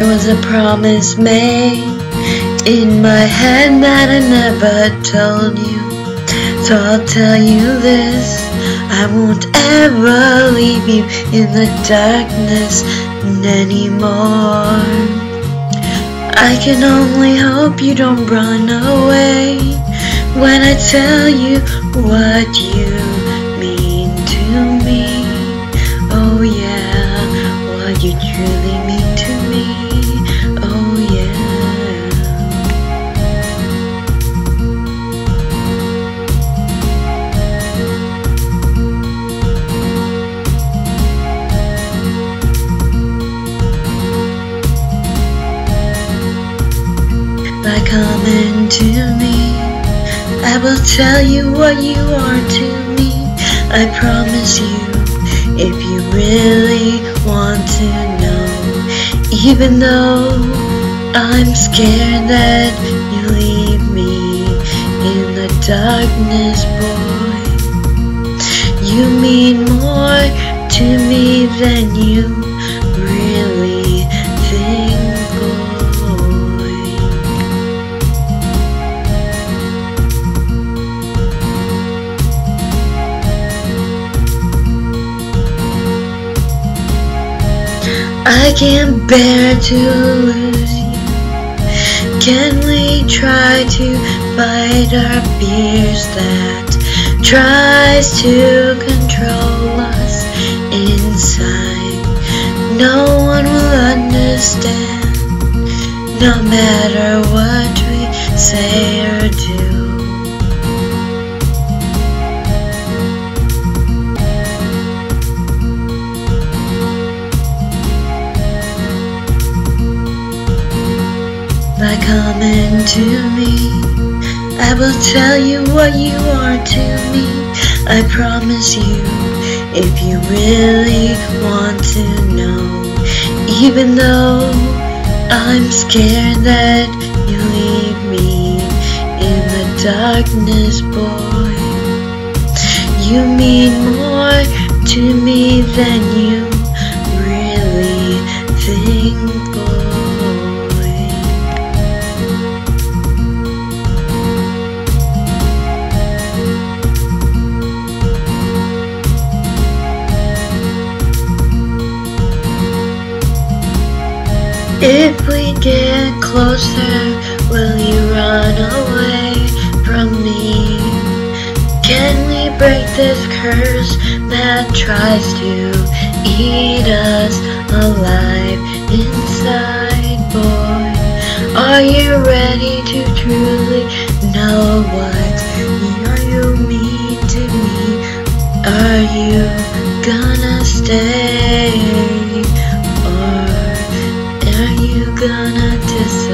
There was a promise made in my head that I never told you. So I'll tell you this I won't ever leave you in the darkness anymore. I can only hope you don't run away when I tell you what you By coming to me, I will tell you what you are to me. I promise you, if you really want to know, even though I'm scared that you leave me in the darkness, boy. You mean more to me than you I can't bear to lose you. Can we try to fight our fears that tries to control us inside? No one will understand, no matter what we say by coming to me. I will tell you what you are to me. I promise you, if you really want to know, even though I'm scared that you leave me in the darkness, boy. You mean more to me than you really think, boy. Get closer, will you run away from me? Can we break this curse that tries to eat us alive inside, boy? Are you ready to truly know what you mean to me? Are you gonna stay? gonna disappear.